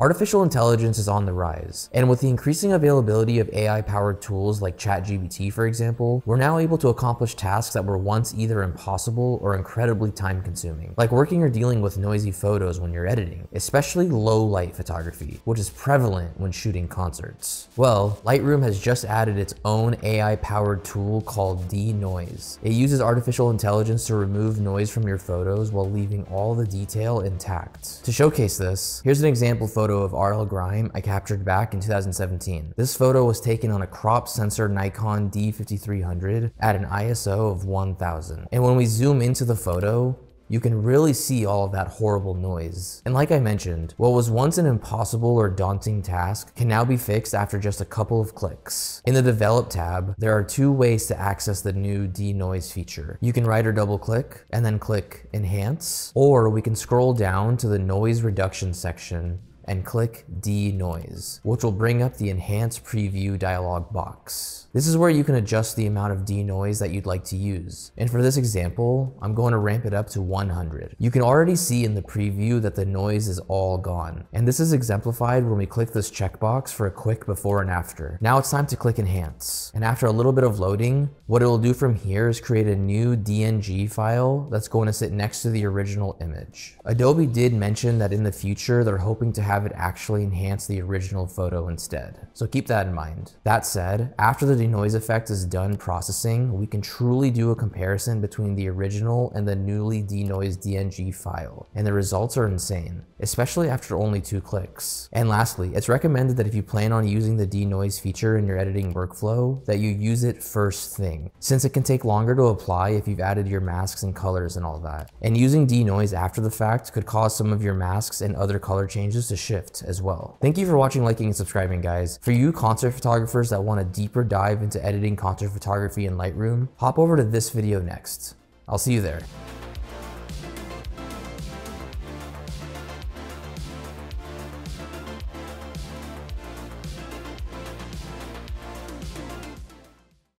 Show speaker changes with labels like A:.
A: Artificial intelligence is on the rise, and with the increasing availability of AI-powered tools like ChatGPT, for example, we're now able to accomplish tasks that were once either impossible or incredibly time-consuming, like working or dealing with noisy photos when you're editing, especially low-light photography, which is prevalent when shooting concerts. Well, Lightroom has just added its own AI-powered tool called Denoise. It uses artificial intelligence to remove noise from your photos while leaving all the detail intact. To showcase this, here's an example photo of RL Grime I captured back in 2017. This photo was taken on a crop sensor Nikon D5300 at an ISO of 1000. And when we zoom into the photo, you can really see all of that horrible noise. And like I mentioned, what was once an impossible or daunting task can now be fixed after just a couple of clicks. In the Develop tab, there are two ways to access the new denoise feature. You can right or double click and then click Enhance, or we can scroll down to the noise reduction section and click Denoise, which will bring up the Enhance Preview dialog box. This is where you can adjust the amount of denoise that you'd like to use. And for this example, I'm going to ramp it up to 100. You can already see in the preview that the noise is all gone. And this is exemplified when we click this checkbox for a quick before and after. Now it's time to click enhance. And after a little bit of loading, what it will do from here is create a new DNG file that's going to sit next to the original image. Adobe did mention that in the future, they're hoping to have it actually enhance the original photo instead. So keep that in mind. That said, after the denoise effect is done processing, we can truly do a comparison between the original and the newly denoised DNG file, and the results are insane, especially after only two clicks. And lastly, it's recommended that if you plan on using the denoise feature in your editing workflow, that you use it first thing, since it can take longer to apply if you've added your masks and colors and all that. And using denoise after the fact could cause some of your masks and other color changes to shift as well. Thank you for watching, liking, and subscribing, guys. For you concert photographers that want a deeper dive into editing concert photography in Lightroom, hop over to this video next. I'll see you there.